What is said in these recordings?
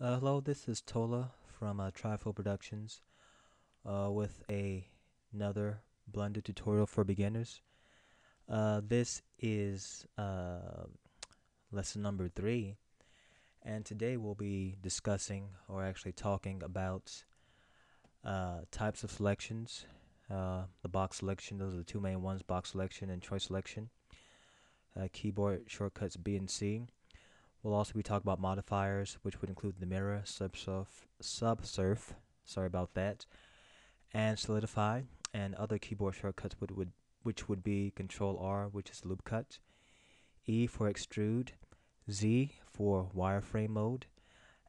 Uh, hello, this is Tola from uh, Trifold Productions uh, with a, another Blender tutorial for beginners. Uh, this is uh, lesson number three, and today we'll be discussing or actually talking about uh, types of selections. The box selection, those are the two main ones box selection and choice selection. keyboard shortcuts B and C We'll also be talking about modifiers, which would include the mirror, subsurf, subsurf, sorry about that, and solidify, and other keyboard shortcuts would, would which would be Control R, which is loop cut, E for extrude, Z for wireframe mode,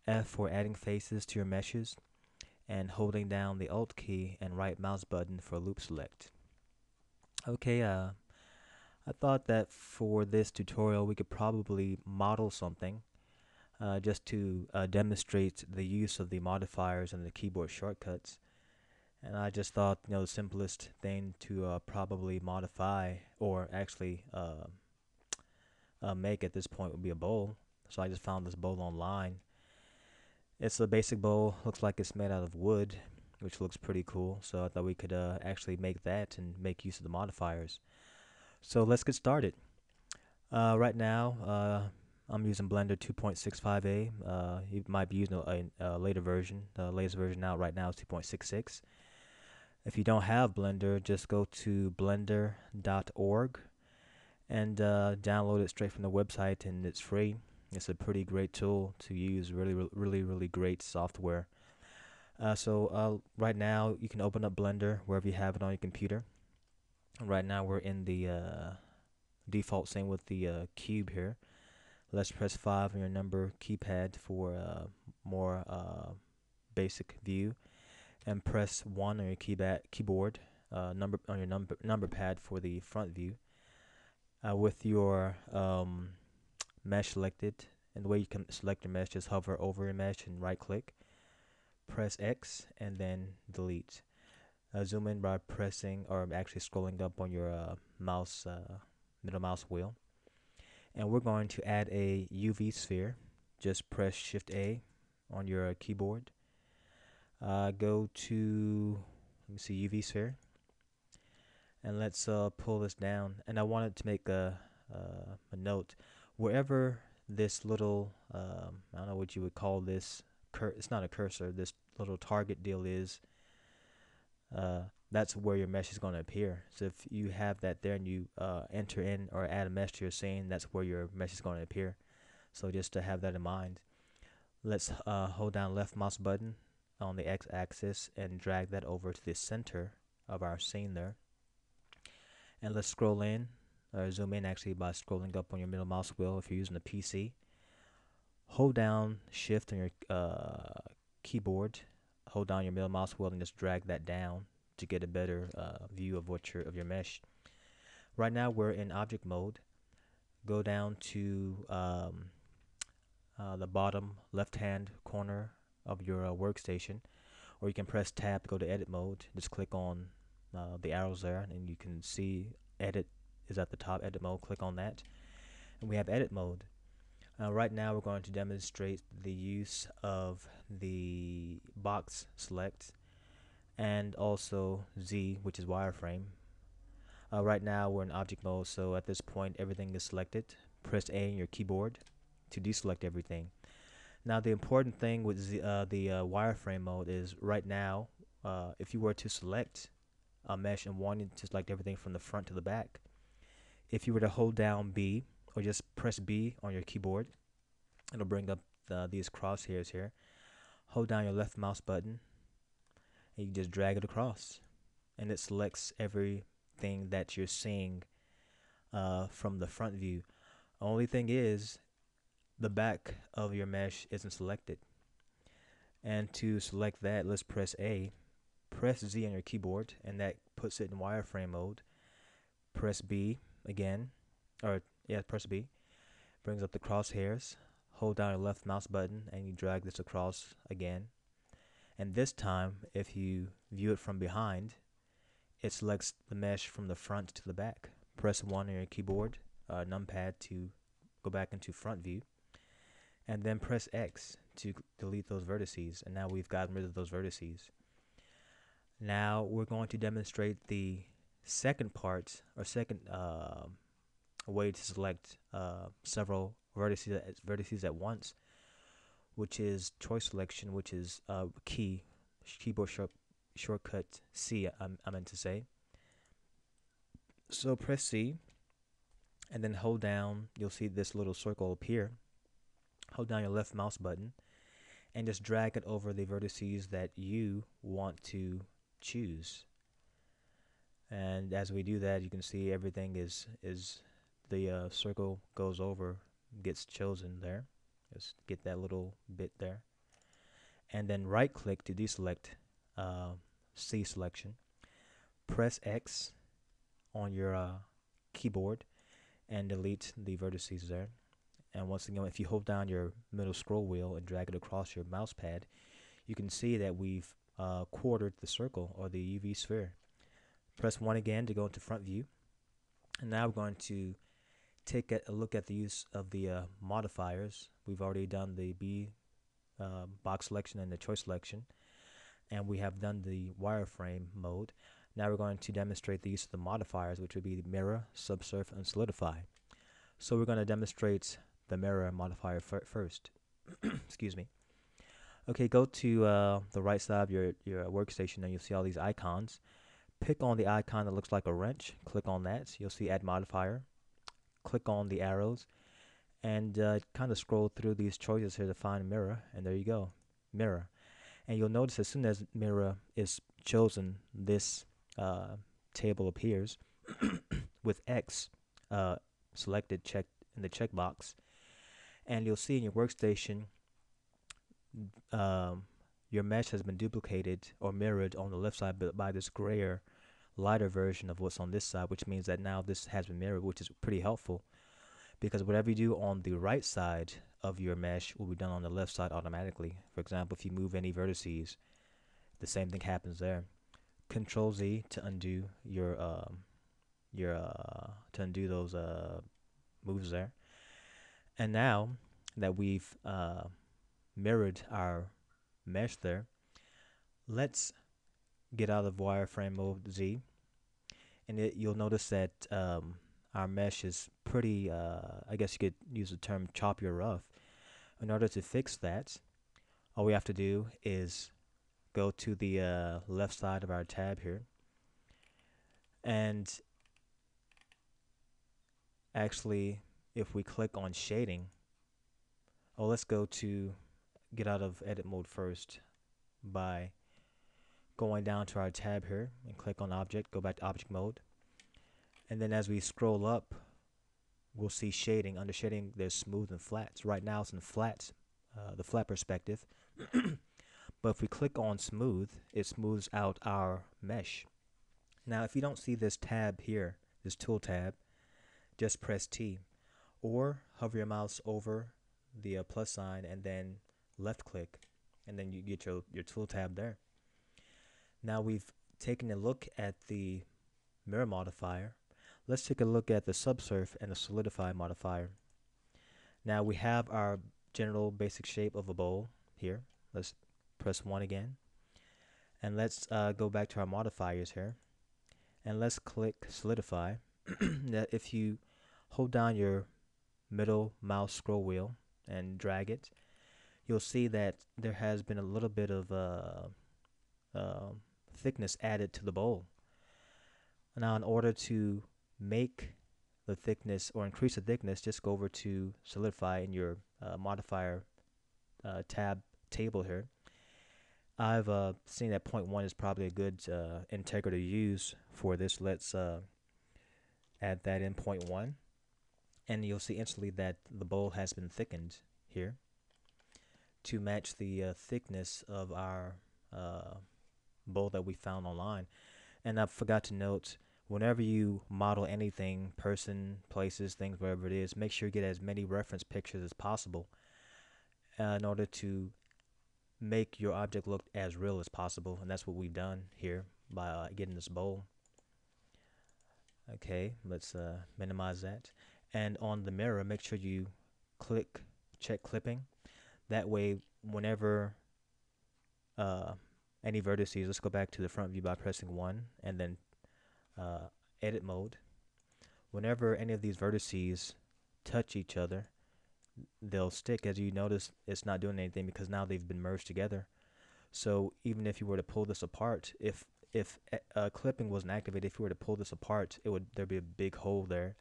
F for adding faces to your meshes, and holding down the Alt key and right mouse button for loop select. Okay, uh, I thought that for this tutorial we could probably model something uh, just to uh, demonstrate the use of the modifiers and the keyboard shortcuts. And I just thought, you know, the simplest thing to uh, probably modify or actually uh, uh, make at this point would be a bowl. So I just found this bowl online. It's a basic bowl, looks like it's made out of wood, which looks pretty cool. So I thought we could uh, actually make that and make use of the modifiers. So let's get started. Uh, right now, uh, I'm using Blender 2.65a. Uh, you might be using a, a, later version. The latest version out right now is 2.66. If you don't have Blender, just go to blender.org and uh, download it straight from the website, and it's free. It's a pretty great tool to use. Really, really, really great software. Uh, so uh, right now, you can open up Blender wherever you have it on your computer. Right now we're in the uh, default same with the uh, cube here. Let's press 5 on your number keypad for uh, more uh, basic view and press 1 on your keyba keyboard uh, number on your number number pad for the front view. With your um, mesh selected and the way you can select your mesh just hover over your mesh and right click press X and then delete uh, zoom in by pressing or actually scrolling up on your uh, mouse uh, middle mouse wheel. And we're going to add a UV sphere. Just press shift A on your uh, keyboard. Uh, go to let me see UV sphere. And let's pull this down. And I wanted to make a, a note. Wherever this little um, I don't know what you would call this it's not a cursor. This little target deal is uh, that's where your mesh is going to appear. So if you have that there and you uh, enter in or add a mesh to your scene, that's where your mesh is going to appear. So just to have that in mind, let's uh, hold down left mouse button on the x-axis and drag that over to the center of our scene there. And let's scroll in or zoom in actually by scrolling up on your middle mouse wheel if you're using a PC. Hold down shift on your uh, keyboard hold down your middle mouse wheel and just drag that down to get a better uh, view of what your of your mesh. Right now we're in object mode. Go down to um, uh, the bottom left hand corner of your uh, workstation or you can press tab to go to edit mode just click on uh, the arrows there and you can see edit is at the top edit mode click on that and we have edit mode uh, right now we're going to demonstrate the use of the box select and also Z which is wireframe. Uh, right now we're in object mode so at this point everything is selected. Press A on your keyboard to deselect everything. Now the important thing with Z, uh, the uh, wireframe mode is right now uh, if you were to select a mesh and wanted to select everything from the front to the back if you were to hold down B or just press B on your keyboard. It'll bring up the, these crosshairs here. Hold down your left mouse button and you just drag it across and it selects everything that you're seeing uh, from the front view. Only thing is the back of your mesh isn't selected. And to select that, let's press A. Press Z on your keyboard and that puts it in wireframe mode. Press B again, or yeah, press B. Brings up the crosshairs. Hold down your left mouse button and you drag this across again. And this time, if you view it from behind, it selects the mesh from the front to the back. Press 1 on your keyboard, uh, numpad to go back into front view. And then press X to delete those vertices and now we've gotten rid of those vertices. Now we're going to demonstrate the second part or second uh, way to select uh, several vertices at, vertices at once, which is choice selection, which is uh, key keyboard short, shortcut C. I, I meant to say. So press C, and then hold down. You'll see this little circle appear. Hold down your left mouse button, and just drag it over the vertices that you want to choose. And as we do that, you can see everything is is the uh, circle goes over, gets chosen there. Just get that little bit there. And then right click to deselect uh, C selection. Press X on your uh, keyboard and delete the vertices there. And once again, if you hold down your middle scroll wheel and drag it across your mouse pad, you can see that we've uh, quartered the circle or the UV sphere. Press 1 again to go into front view. And now we're going to take a look at the use of the uh, modifiers. We've already done the B uh, box selection and the choice selection. And we have done the wireframe mode. Now we're going to demonstrate the use of the modifiers, which would be mirror, subsurf, and solidify. So we're going to demonstrate the mirror modifier first. Excuse me. Okay, go to uh, the right side of your, your workstation and you'll see all these icons. Pick on the icon that looks like a wrench. Click on that. You'll see add modifier. Click on the arrows and uh, kind of scroll through these choices here to find mirror. And there you go, mirror. And you'll notice as soon as mirror is chosen, this uh, table appears with X uh, selected checked in the checkbox. And you'll see in your workstation um, your mesh has been duplicated or mirrored on the left side by this grayer lighter version of what's on this side which means that now this has been mirrored which is pretty helpful. Because whatever you do on the right side of your mesh will be done on the left side automatically. For example if you move any vertices the same thing happens there. Control Z to undo your um, your uh, to undo those uh, moves there. And now that we've uh, mirrored our mesh there. Let's get out of wireframe mode Z and it, you'll notice that um, our mesh is pretty, uh, I guess you could use the term choppy or rough. In order to fix that, all we have to do is go to the uh, left side of our tab here and actually if we click on shading oh let's go to get out of edit mode first by going down to our tab here and click on object, go back to object mode. And then as we scroll up, we'll see shading. Under shading, there's smooth and flats. Right now it's in flats, uh, the flat perspective. but if we click on smooth, it smooths out our mesh. Now, if you don't see this tab here, this tool tab, just press T or hover your mouse over the uh, plus sign and then left click and then you get your, your tool tab there. Now we've taken a look at the mirror modifier. Let's take a look at the subsurf and the solidify modifier. Now we have our general basic shape of a bowl here. Let's press 1 again. And let's uh, go back to our modifiers here. And let's click solidify. now if you hold down your middle mouse scroll wheel and drag it, you'll see that there has been a little bit of uh, uh, thickness added to the bowl. Now in order to make the thickness or increase the thickness, just go over to solidify in your uh, modifier uh, tab table here. I've uh, seen that point one is probably a good uh, integer to use for this. Let's add that in point one. And you'll see instantly that the bowl has been thickened here to match the uh, thickness of our uh, bowl that we found online. And I forgot to note, whenever you model anything, person, places, things, wherever it is, make sure you get as many reference pictures as possible uh, in order to make your object look as real as possible. And that's what we've done here by uh, getting this bowl. Okay, let's uh, minimize that. And on the mirror, make sure you click check clipping that way, whenever uh, any vertices, let's go back to the front view by pressing 1 and then uh, edit mode. Whenever any of these vertices touch each other, they'll stick. As you notice, it's not doing anything because now they've been merged together. So even if you were to pull this apart, if if clipping wasn't activated, if you were to pull this apart, it would there'd be a big hole there.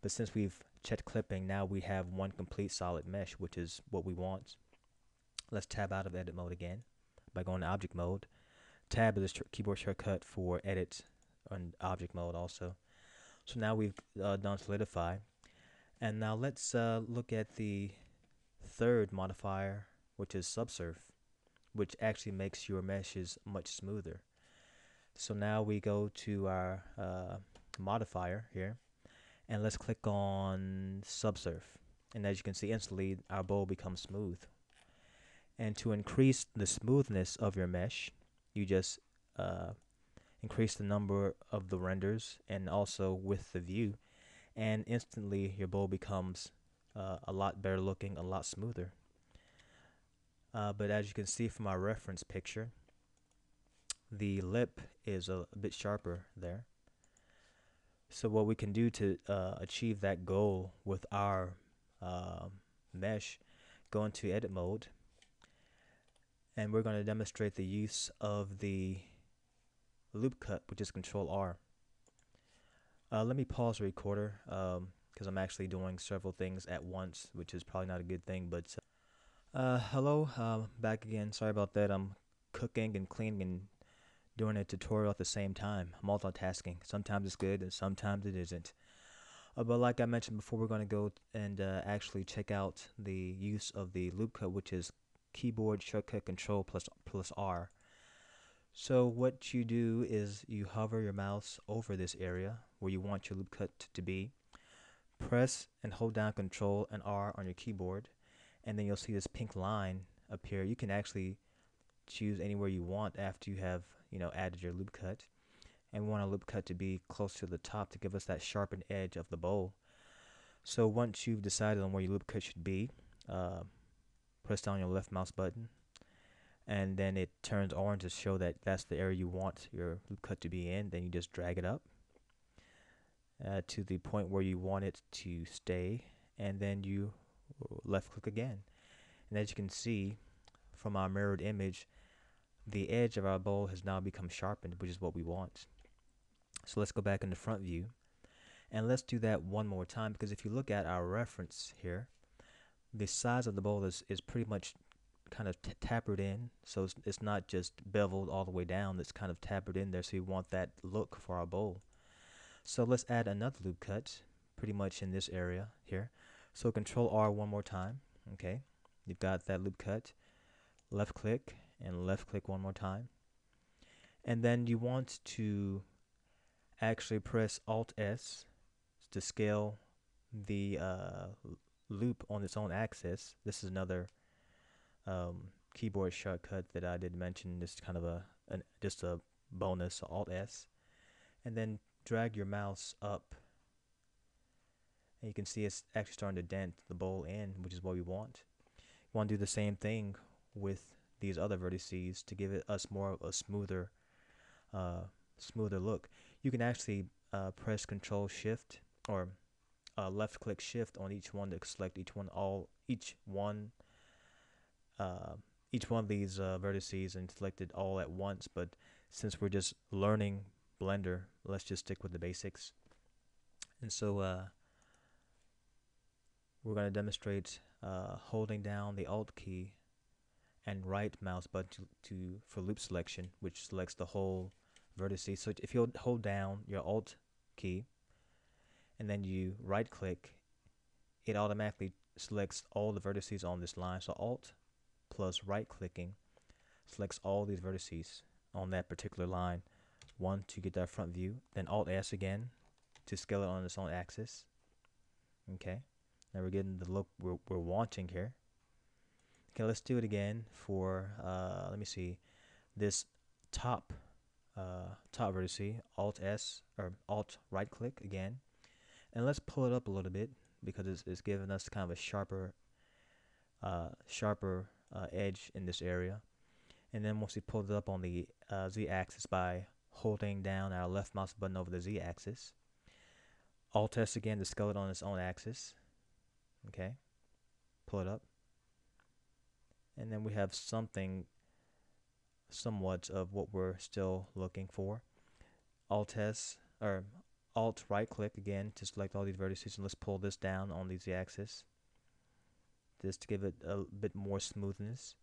But since we've checked clipping, now we have one complete solid mesh, which is what we want. Let's tab out of edit mode again by going to object mode. Tab is a keyboard shortcut for edit and object mode also. So now we've uh, done solidify. And now let's uh, look at the third modifier, which is subsurf, which actually makes your meshes much smoother. So now we go to our uh, modifier here, and let's click on subsurf. And as you can see instantly, our bowl becomes smooth. And to increase the smoothness of your mesh, you just uh, increase the number of the renders and also with the view and instantly your bowl becomes uh, a lot better looking, a lot smoother. Uh, but as you can see from our reference picture, the lip is a, a bit sharper there. So what we can do to uh, achieve that goal with our uh, mesh, go into edit mode, and we're going to demonstrate the use of the loop cut, which is Control R. Uh, let me pause the recorder because um, I'm actually doing several things at once, which is probably not a good thing. But uh, hello, uh, back again. Sorry about that. I'm cooking and cleaning and doing a tutorial at the same time. Multitasking. Sometimes it's good and sometimes it isn't. Uh, but like I mentioned before, we're going to go and uh, actually check out the use of the loop cut, which is keyboard shortcut control plus plus R. So what you do is you hover your mouse over this area where you want your loop cut to be. Press and hold down control and R on your keyboard and then you'll see this pink line appear. You can actually choose anywhere you want after you have you know added your loop cut and we want a loop cut to be close to the top to give us that sharpened edge of the bowl. So once you've decided on where your loop cut should be, uh, press down your left mouse button and then it turns orange to show that that's the area you want your loop cut to be in then you just drag it up uh, to the point where you want it to stay and then you left click again. And as you can see from our mirrored image the edge of our bowl has now become sharpened which is what we want. So let's go back in the front view and let's do that one more time because if you look at our reference here the size of the bowl is, is pretty much kind of tapered in. So it's, it's not just beveled all the way down it's kind of tapered in there. So you want that look for our bowl. So let's add another loop cut pretty much in this area here. So control R one more time. Okay. You've got that loop cut. Left click and left click one more time. And then you want to actually press alt S to scale the uh, loop on its own axis this is another um, keyboard shortcut that I did mention. Just kind of a an, just a bonus, Alt S, and then drag your mouse up. And you can see it's actually starting to dent the bowl in, which is what we want. You want to do the same thing with these other vertices to give it us more of a smoother, uh, smoother look. You can actually uh, press Control Shift or uh, left click Shift on each one to select each one all each one uh, each one of these uh, vertices and select it all at once. But since we're just learning Blender, let's just stick with the basics. And so uh, we're going to demonstrate uh, holding down the Alt key and right mouse button to, to, for loop selection, which selects the whole vertice. So if you hold down your Alt key and then you right click, it automatically selects all the vertices on this line. So Alt plus right clicking selects all these vertices on that particular line. One to get that front view, then Alt S again to scale it on its own axis. Okay, now we're getting the look we're, we're wanting here. Okay, let's do it again for, uh, let me see, this top uh, top vertice, Alt S or Alt right click again, and let's pull it up a little bit because it's, it's giving us kind of a sharper, uh, sharper uh, edge in this area. And then once we pull it up on the uh, z-axis by holding down our left mouse button over the z-axis, Alt test again the skeleton on its own axis. Okay, pull it up. And then we have something somewhat of what we're still looking for. Alt S or Alt right click again to select all these vertices and let's pull this down on the z-axis just to give it a bit more smoothness.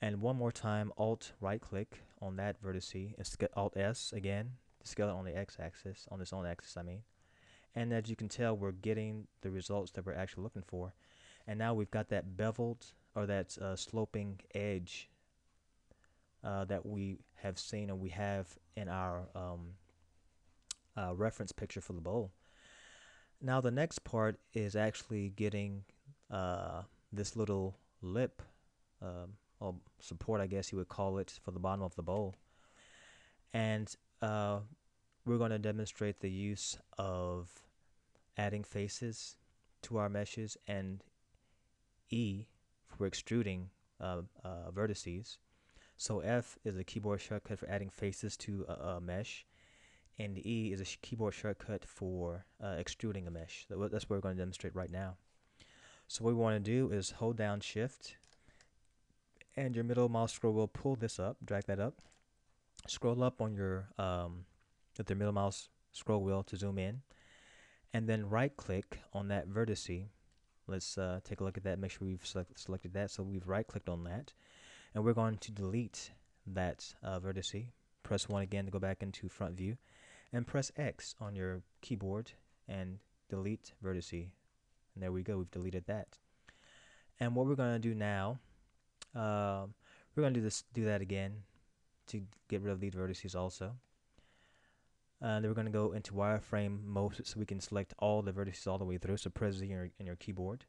And one more time Alt right click on that vertex and Alt S again to scale it on the X axis, on its own axis I mean. And as you can tell we're getting the results that we're actually looking for. And now we've got that beveled or that uh, sloping edge uh, that we have seen and we have in our um, uh, reference picture for the bowl. Now the next part is actually getting uh, this little lip um, or support, I guess you would call it, for the bottom of the bowl. And uh, we're going to demonstrate the use of adding faces to our meshes and E for extruding uh, uh, vertices. So F is a keyboard shortcut for adding faces to a, a mesh, and E is a keyboard shortcut for uh, extruding a mesh. That's what we're going to demonstrate right now. So what we want to do is hold down Shift, and your middle mouse scroll will pull this up, drag that up, scroll up on your um, with your middle mouse scroll wheel to zoom in, and then right click on that vertice. Let's uh, take a look at that. Make sure we've select selected that. So we've right clicked on that and we're going to delete that uh, vertice. Press 1 again to go back into front view and press X on your keyboard and delete vertice. And there we go, we've deleted that. And what we're going to do now, uh, we're going to do this, do that again to get rid of these vertices also. And then we're going to go into wireframe mode so we can select all the vertices all the way through. So press Z in your, your keyboard.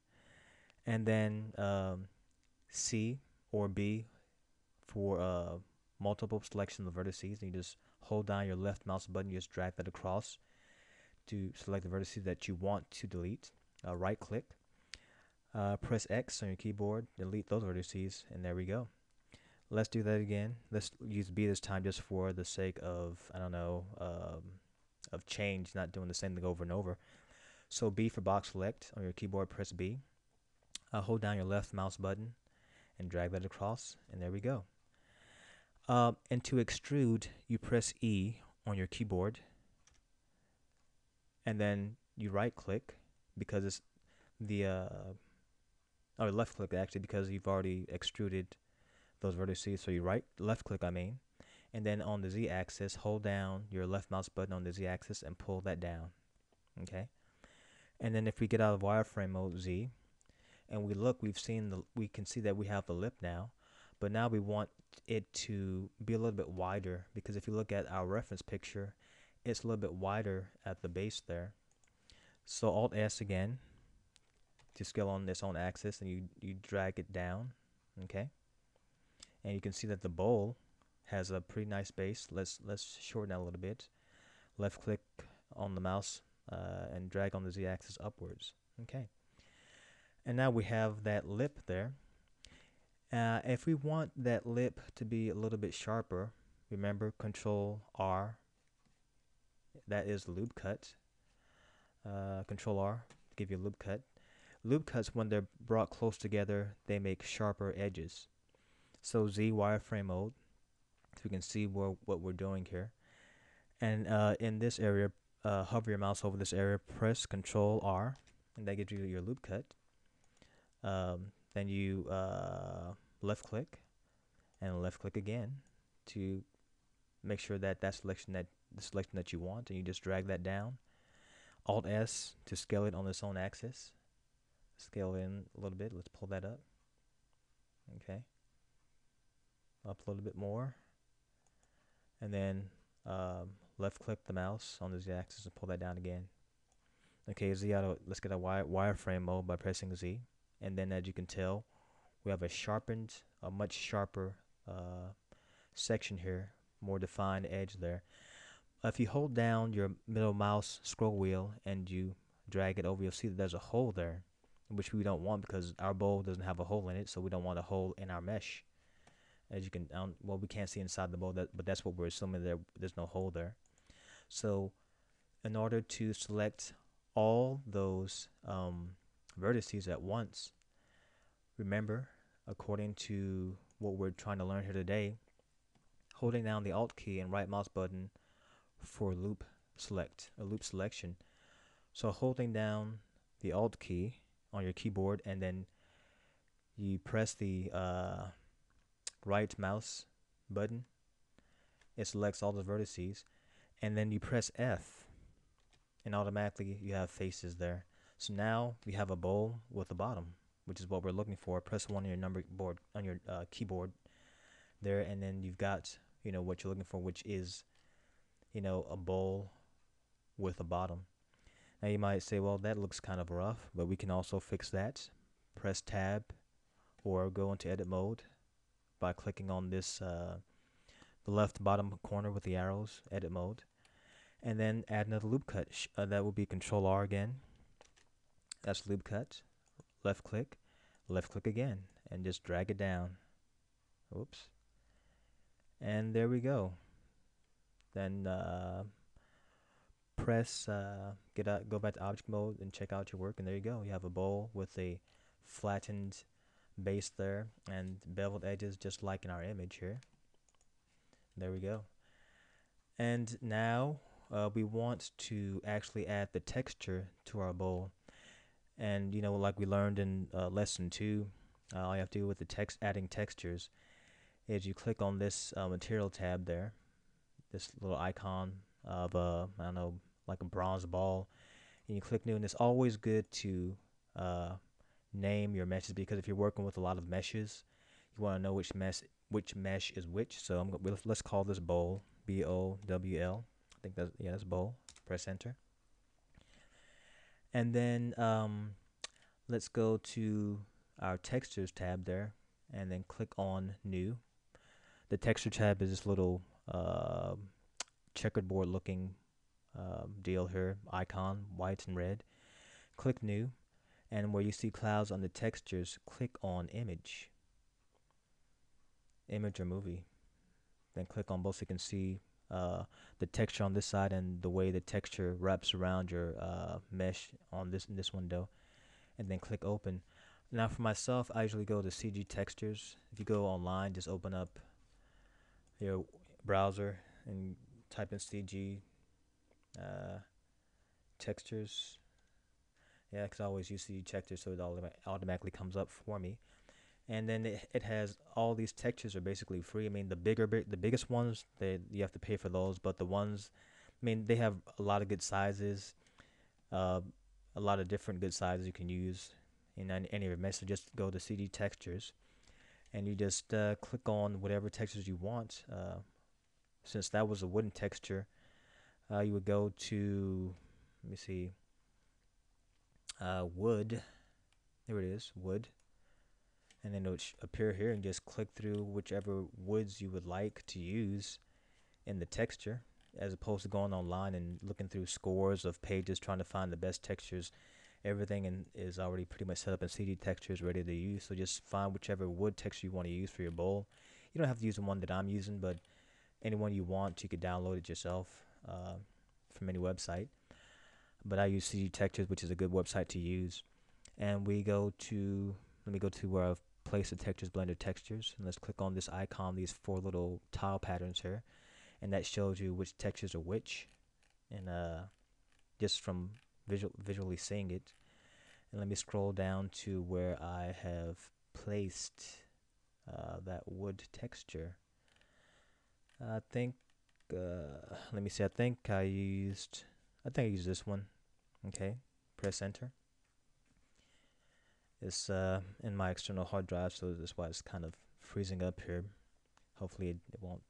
And then um, C or B for uh, multiple selection of vertices. And you just hold down your left mouse button, you just drag that across to select the vertices that you want to delete. Uh, right click, uh, press X on your keyboard, delete those vertices, and there we go. Let's do that again. Let's use B this time just for the sake of, I don't know, um, of change, not doing the same thing over and over. So B for box select on your keyboard, press B. Uh, hold down your left mouse button and drag that across, and there we go. Uh, and to extrude, you press E on your keyboard, and then you right click because it's the uh, or left click actually because you've already extruded those vertices. So you right left click, I mean, and then on the Z axis, hold down your left mouse button on the Z axis and pull that down. Okay, and then if we get out of wireframe mode Z, and we look, we've seen the we can see that we have the lip now but now we want it to be a little bit wider because if you look at our reference picture it's a little bit wider at the base there. So alt s again to scale on its own axis and you you drag it down okay? And you can see that the bowl has a pretty nice base. Let's let's shorten that a little bit. Left click on the mouse uh, and drag on the z-axis upwards okay? And now we have that lip there uh, if we want that lip to be a little bit sharper, remember Control R. That is loop cut. Uh, Control R to give you a loop cut. Loop cuts, when they're brought close together, they make sharper edges. So Z wireframe mode, so we can see where, what we're doing here. And uh, in this area, uh, hover your mouse over this area, press Control R, and that gives you your loop cut. Um, then you uh, left click and left click again to make sure that that selection that the selection that you want and you just drag that down. Alt s to scale it on its own axis. Scale in a little bit. Let's pull that up. Okay. Up a little bit more. And then um, left click the mouse on the z axis and pull that down again. Okay z auto let's get a wire wireframe mode by pressing z. And then as you can tell we have a sharpened, a much sharper uh, section here, more defined edge there. If you hold down your middle mouse scroll wheel and you drag it over, you'll see that there's a hole there. which we don't want because our bowl doesn't have a hole in it, so we don't want a hole in our mesh. As you can, um, well, we can't see inside the bowl, that, but that's what we're assuming there. There's no hole there. So, in order to select all those um, vertices at once, remember, according to what we're trying to learn here today, holding down the Alt key and right mouse button for loop select, a loop selection. So holding down the Alt key on your keyboard and then you press the uh, right mouse button, it selects all the vertices, and then you press F, and automatically you have faces there. So now we have a bowl with a bottom, which is what we're looking for. Press one on your number board on your uh, keyboard there, and then you've got you know what you're looking for, which is you know a bowl with a bottom. Now you might say, well, that looks kind of rough, but we can also fix that. Press tab or go into edit mode by clicking on this uh, the left bottom corner with the arrows, edit mode, and then add another loop cut. Uh, that will be Control R again. That's loop cut. Left click, left click again, and just drag it down. Oops. And there we go. Then uh, press uh, get out, go back to object mode and check out your work, and there you go. You have a bowl with a flattened base there and beveled edges, just like in our image here. There we go. And now uh, we want to actually add the texture to our bowl. And you know, like we learned in uh, lesson two, uh, all you have to do with the text adding textures is you click on this uh, material tab there, this little icon of a I don't know like a bronze ball, and you click new. And it's always good to uh, name your meshes because if you're working with a lot of meshes, you want to know which mesh which mesh is which. So I'm let's call this bowl B O W L. I think that's yeah that's bowl. Press enter. And then um, let's go to our textures tab there, and then click on new. The texture tab is this little uh, checkerboard looking um, deal here, icon, white and red. Click new, and where you see clouds on the textures, click on image. Image or movie. Then click on both so you can see uh, the texture on this side and the way the texture wraps around your uh, mesh on this this window. And then click open. Now for myself, I usually go to CG textures. If you go online, just open up your browser and type in CG uh, textures. Yeah, because I always use CG textures, so it automatically comes up for me. And then it, it has all these textures are basically free. I mean, the bigger, big, the biggest ones, they you have to pay for those. But the ones, I mean, they have a lot of good sizes, uh, a lot of different good sizes you can use in any, of your. So just go to CG textures, and you just uh, click on whatever textures you want. Uh, since that was a wooden texture, uh, you would go to, let me see, uh, wood. There it is, wood. And then it would appear here and just click through whichever woods you would like to use in the texture as opposed to going online and looking through scores of pages trying to find the best textures. Everything in, is already pretty much set up in CG textures ready to use. So just find whichever wood texture you want to use for your bowl. You don't have to use the one that I'm using, but anyone you want, you could download it yourself uh, from any website. But I use CG Textures, which is a good website to use. And we go to, let me go to where I've placed the textures, Blender textures. And let's click on this icon, these four little tile patterns here. And that shows you which textures are which. And uh, just from visual, visually seeing it. And let me scroll down to where I have placed uh, that wood texture. I think, uh, let me see, I think I used, I think I used this one. Okay, press enter. It's uh, in my external hard drive, so that's why it's kind of freezing up here. Hopefully it, it won't,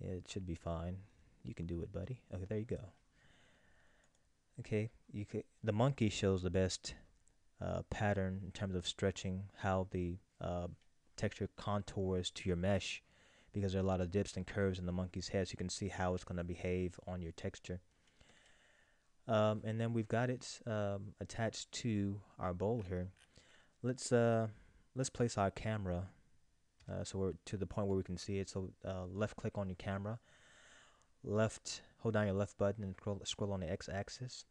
yeah, it should be fine. You can do it, buddy. Okay, there you go. Okay, you could, the monkey shows the best uh, pattern in terms of stretching how the uh, texture contours to your mesh because there are a lot of dips and curves in the monkey's head so you can see how it's going to behave on your texture. Um, and then we've got it um, attached to our bowl here. Let's uh, let's place our camera uh, so we're to the point where we can see it. So uh, left click on your camera, left hold down your left button and scroll, scroll on the x-axis.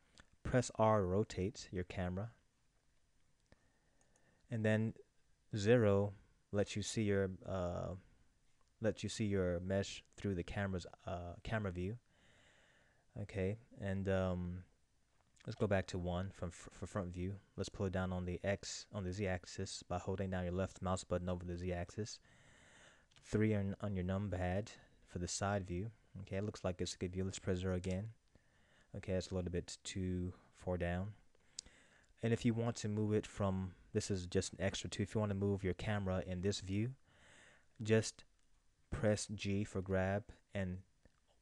Press R rotate your camera, and then zero lets you see your uh, lets you see your mesh through the camera's uh, camera view. Okay, and um, let's go back to one from for front view. Let's pull it down on the X on the Z axis by holding down your left mouse button over the Z axis. Three on, on your numpad for the side view. Okay, it looks like it's a good view. Let's press zero again. Okay, it's a little bit too far down. And if you want to move it from, this is just an extra too, if you want to move your camera in this view, just press G for grab and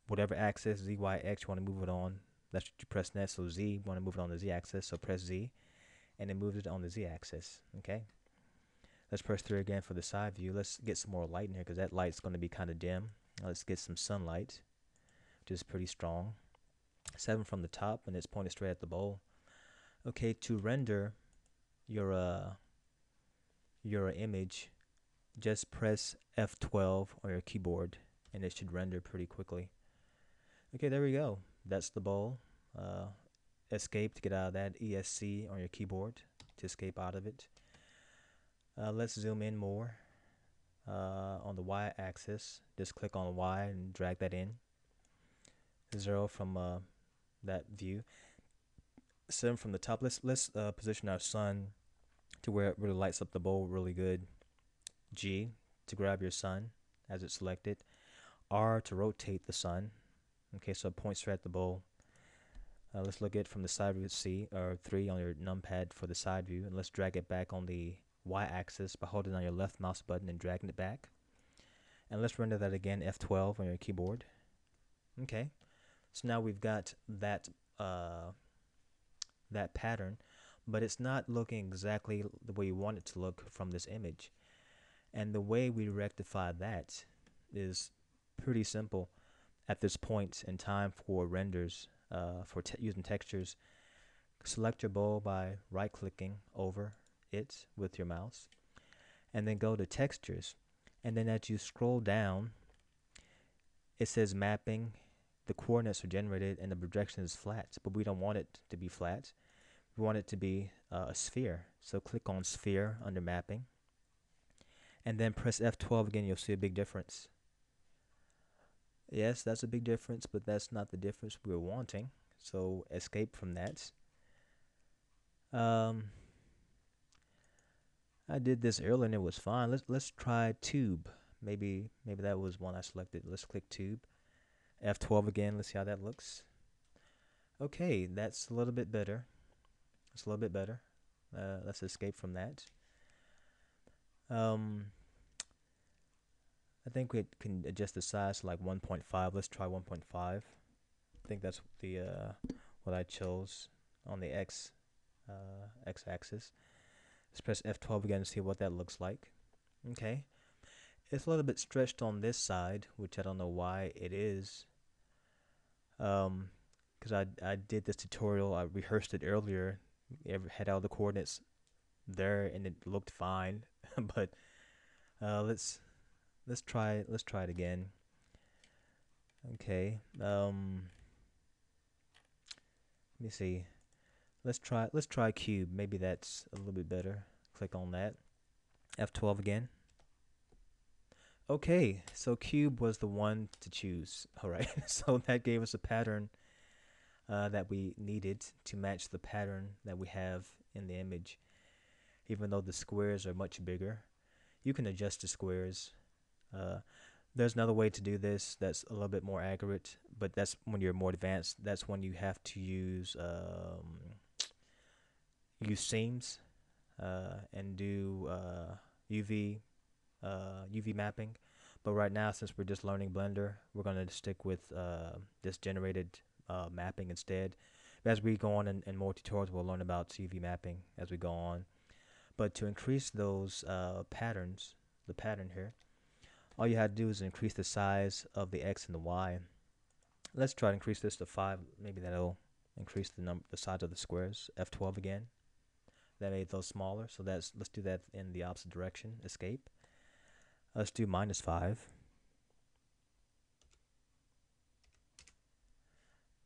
whatever axis, Z, Y, X you want to move it on, that's what you press next. So Z, you want to move it on the Z axis, so press Z, and it moves it on the Z axis, okay? Let's press 3 again for the side view. Let's get some more light in here because that light's going to be kind of dim. let's get some sunlight, which is pretty strong. 7 from the top, and it's pointed straight at the bowl. Okay, to render your uh, your image, just press F12 on your keyboard, and it should render pretty quickly. Okay, there we go. That's the bowl. Uh, escape to get out of that. ESC on your keyboard to escape out of it. Uh, let's zoom in more uh, on the Y axis. Just click on Y and drag that in. Zero from uh, that view. Seven from the top. Let's let's uh, position our sun to where it really lights up the bowl really good. G to grab your sun as it's selected. R to rotate the sun. Okay, so it points right at the bowl. Uh, let's look at it from the side view C or 3 on your numpad for the side view and let's drag it back on the y-axis by holding on your left mouse button and dragging it back. And let's render that again, F12 on your keyboard. Okay, so now we've got that uh, that pattern, but it's not looking exactly the way you want it to look from this image. And the way we rectify that is pretty simple at this point in time for renders, uh, for te using textures. Select your bowl by right clicking over it with your mouse and then go to textures. And then as you scroll down it says mapping the coordinates are generated and the projection is flat. But we don't want it to be flat. We want it to be uh, a sphere. So click on sphere under mapping. And then press F12 again. You'll see a big difference yes that's a big difference but that's not the difference we we're wanting so escape from that um, I did this earlier and it was fine. Let's let's try tube. Maybe maybe that was one I selected. Let's click tube. F12 again. Let's see how that looks. Okay, that's a little bit better. It's a little bit better. Uh, let's escape from that. Um, I think we can adjust the size to like 1.5. Let's try 1.5. I think that's the uh, what I chose on the x uh, x axis. Let's press F12 again to see what that looks like. Okay. It's a little bit stretched on this side, which I don't know why it is. Um, because I, I did this tutorial, I rehearsed it earlier, had all the coordinates there and it looked fine. but uh, let's let's try let's try it again. Okay. Um, let me see. Let's try let's try cube. Maybe that's a little bit better. Click on that. F12 again. Okay, so cube was the one to choose. All right, so that gave us a pattern uh, that we needed to match the pattern that we have in the image. Even though the squares are much bigger, you can adjust the squares. Uh, there's another way to do this that's a little bit more accurate, but that's when you're more advanced. That's when you have to use um, use seams uh, and do uh, UV UV uh, mapping. But right now, since we're just learning Blender, we're going to stick with uh, this generated mapping instead. As we go on in, in, more tutorials, we'll learn about UV mapping as we go on. But to increase those patterns, the pattern here, all you had to do is increase the size of the X and the Y. Let's try to increase this to 5. Maybe that'll increase the number, the size of the squares. F12 again. That made those smaller. So that's let's do that in the opposite direction. Escape. Let's do minus five.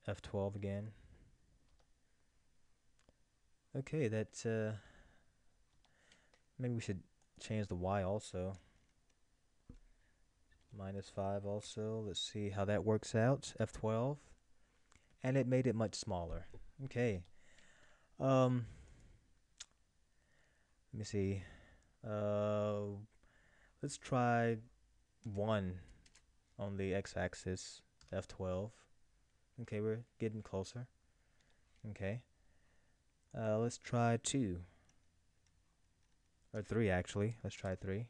F12 again. Okay, that uh, maybe we should change the Y also. Minus 5 also. Let's see how that works out. F12. And it made it much smaller. Okay. Um, let me see. Uh, let's try 1 on the x-axis. F12. Okay, we're getting closer. Okay. Uh, let's try 2. Or 3, actually. Let's try 3.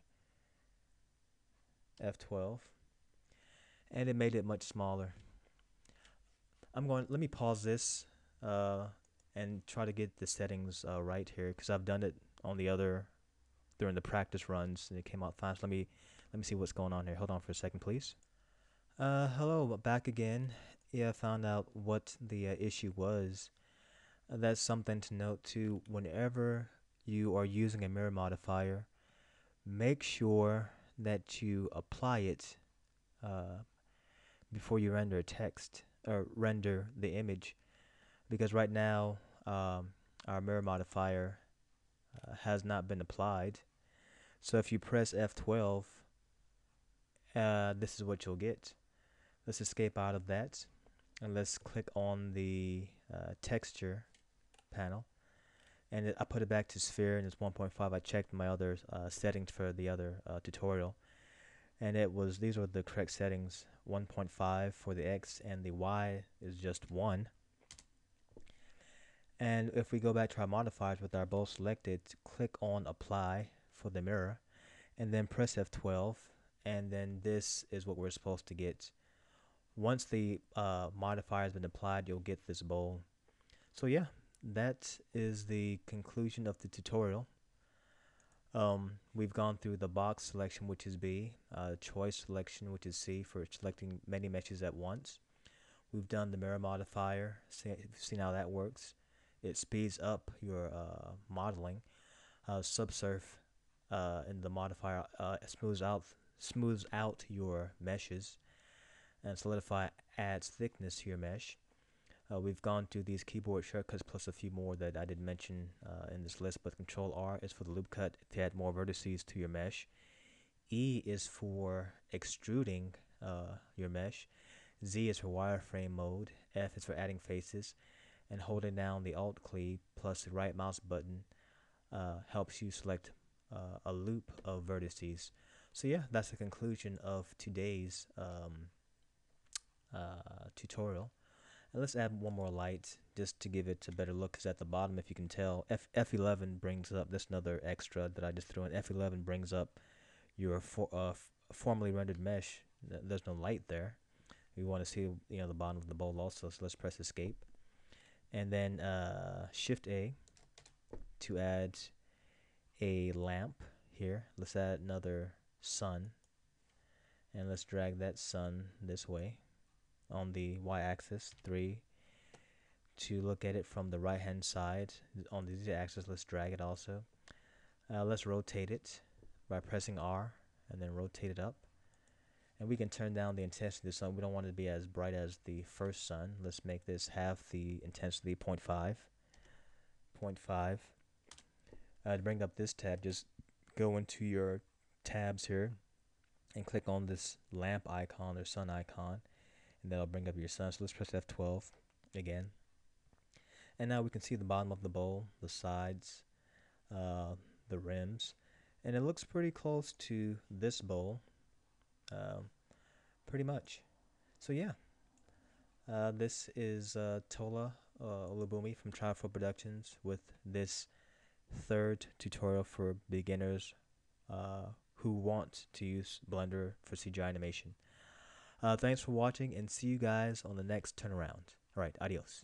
F12. And it made it much smaller. I'm going, let me pause this uh, and try to get the settings uh, right here because I've done it on the other, during the practice runs and it came out fast. Let me, let me see what's going on here. Hold on for a second, please. Uh, hello, back again. Yeah, I found out what the uh, issue was. Uh, that's something to note too. Whenever you are using a mirror modifier, make sure that you apply it uh, before you render a text or render the image. Because right now um, our mirror modifier uh, has not been applied. So if you press F12 uh, this is what you'll get. Let's escape out of that and let's click on the uh, texture panel and I put it back to sphere and it's 1.5 I checked my other uh, settings for the other uh, tutorial and it was these were the correct settings. 1.5 for the X and the Y is just 1 and if we go back to our modifiers with our both selected click on apply for the mirror and then press F12 and then this is what we're supposed to get. Once the uh, modifier has been applied you'll get this bowl. So yeah that is the conclusion of the tutorial. Um, we've gone through the box selection, which is B, uh, choice selection, which is C, for selecting many meshes at once. We've done the mirror modifier, see, seen how that works. It speeds up your uh, modeling. Uh, subsurf uh, in the modifier uh, smooths out smooths out your meshes, and solidify adds thickness to your mesh. Uh, we've gone through these keyboard shortcuts plus a few more that I didn't mention uh, in this list, but Control R is for the loop cut to add more vertices to your mesh. E is for extruding uh, your mesh. Z is for wireframe mode. F is for adding faces. And holding down the Alt key plus the right mouse button uh, helps you select uh, a loop of vertices. So yeah, that's the conclusion of today's um, uh, tutorial. And let's add one more light just to give it a better look because at the bottom if you can tell F F11 brings up this another extra that I just threw in F11 brings up your for, uh, formerly rendered mesh. There's no light there. We want to see you know the bottom of the bowl also so let's press escape. And then uh, shift A to add a lamp here. Let's add another sun. And let's drag that sun this way on the y-axis 3 to look at it from the right hand side. On the z-axis let's drag it also. Uh, let's rotate it by pressing R and then rotate it up. And we can turn down the intensity of the sun. We don't want it to be as bright as the first sun. Let's make this half the intensity 0.5 0.5 uh, to bring up this tab just go into your tabs here and click on this lamp icon or sun icon and that'll bring up your sun. So let's press F12 again. And now we can see the bottom of the bowl, the sides, uh, the rims, and it looks pretty close to this bowl, uh, pretty much. So yeah, uh, this is uh, Tola uh, Olubunmi from Trifold Productions with this third tutorial for beginners uh, who want to use Blender for CGI animation. Uh, thanks for watching and see you guys on the next turnaround. All right, adios.